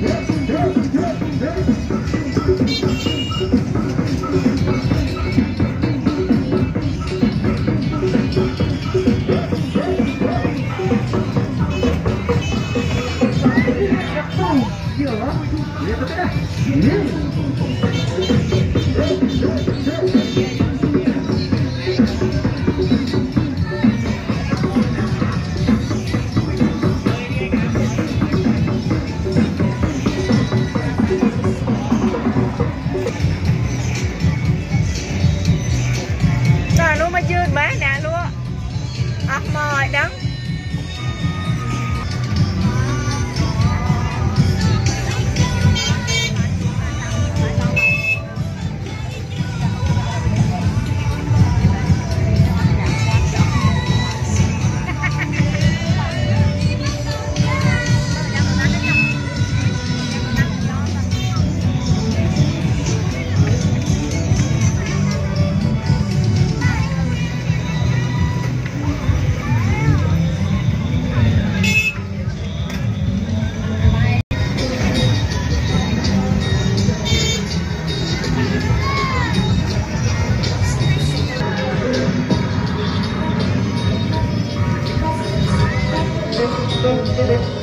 Yeah. យឺនម៉េះអ្នកលក់អស់មកឲ្យដឹង sevgilim